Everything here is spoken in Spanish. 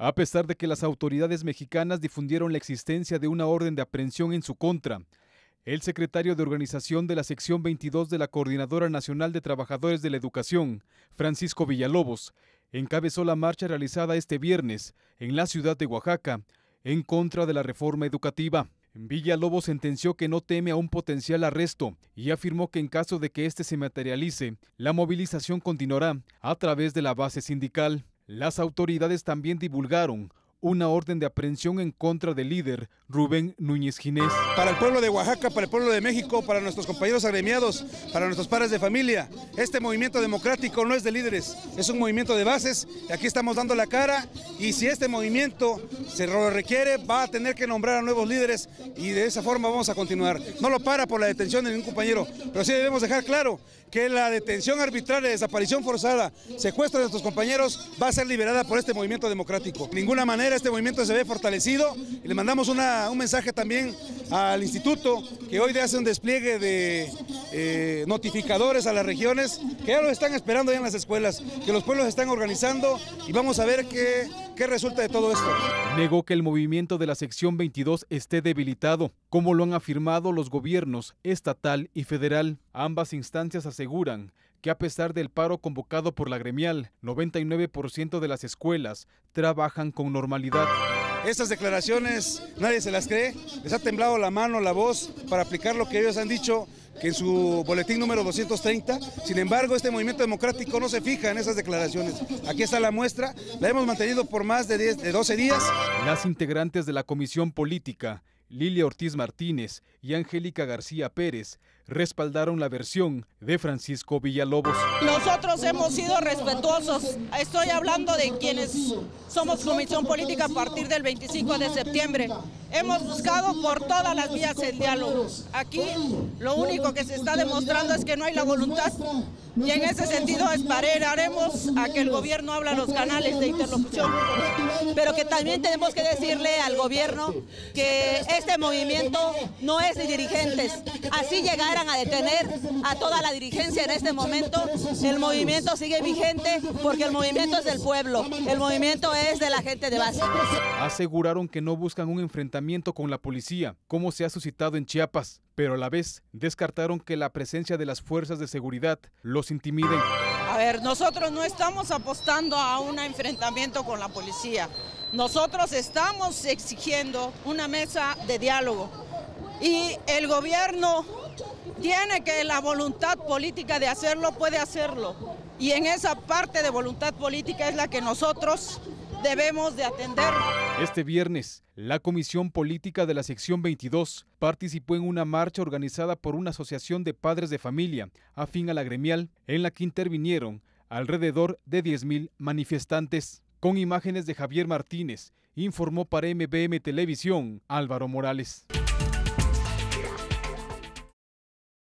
A pesar de que las autoridades mexicanas difundieron la existencia de una orden de aprehensión en su contra, el secretario de organización de la sección 22 de la Coordinadora Nacional de Trabajadores de la Educación, Francisco Villalobos, encabezó la marcha realizada este viernes en la ciudad de Oaxaca en contra de la reforma educativa. Villalobos sentenció que no teme a un potencial arresto y afirmó que en caso de que éste se materialice, la movilización continuará a través de la base sindical. Las autoridades también divulgaron una orden de aprehensión en contra del líder Rubén Núñez Ginés. Para el pueblo de Oaxaca, para el pueblo de México, para nuestros compañeros agremiados, para nuestros padres de familia, este movimiento democrático no es de líderes, es un movimiento de bases. Y aquí estamos dando la cara y si este movimiento se lo requiere, va a tener que nombrar a nuevos líderes y de esa forma vamos a continuar. No lo para por la detención de ningún compañero, pero sí debemos dejar claro que la detención arbitraria, desaparición forzada, secuestro de nuestros compañeros va a ser liberada por este movimiento democrático. De ninguna manera este movimiento se ve fortalecido y le mandamos una, un mensaje también al instituto que hoy hace un despliegue de eh, notificadores a las regiones que ya lo están esperando ya en las escuelas, que los pueblos están organizando y vamos a ver qué, qué resulta de todo esto. Negó que el movimiento de la sección 22 esté debilitado, como lo han afirmado los gobiernos estatal y federal. Ambas instancias aseguran que a pesar del paro convocado por la gremial, 99% de las escuelas trabajan con normalidad. Estas declaraciones nadie se las cree, les ha temblado la mano, la voz para aplicar lo que ellos han dicho que en su boletín número 230, sin embargo este movimiento democrático no se fija en esas declaraciones. Aquí está la muestra, la hemos mantenido por más de, 10, de 12 días. Las integrantes de la Comisión Política Lilia Ortiz Martínez y Angélica García Pérez respaldaron la versión de Francisco Villalobos. Nosotros hemos sido respetuosos. Estoy hablando de quienes somos Comisión Política a partir del 25 de septiembre. Hemos buscado por todas las vías el diálogo. Aquí lo único que se está demostrando es que no hay la voluntad y en ese sentido esperaremos a que el gobierno abra los canales de interlocución. Pero que también tenemos que decirle al gobierno que este movimiento no es de dirigentes. Así a detener a toda la dirigencia en este momento, el movimiento sigue vigente porque el movimiento es del pueblo, el movimiento es de la gente de base. Aseguraron que no buscan un enfrentamiento con la policía, como se ha suscitado en Chiapas, pero a la vez descartaron que la presencia de las fuerzas de seguridad los intimiden. A ver, nosotros no estamos apostando a un enfrentamiento con la policía. Nosotros estamos exigiendo una mesa de diálogo y el gobierno tiene que la voluntad política de hacerlo, puede hacerlo. Y en esa parte de voluntad política es la que nosotros debemos de atender. Este viernes, la Comisión Política de la Sección 22 participó en una marcha organizada por una asociación de padres de familia afín a la gremial, en la que intervinieron alrededor de 10.000 manifestantes. Con imágenes de Javier Martínez, informó para MBM Televisión Álvaro Morales.